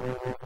Мгм.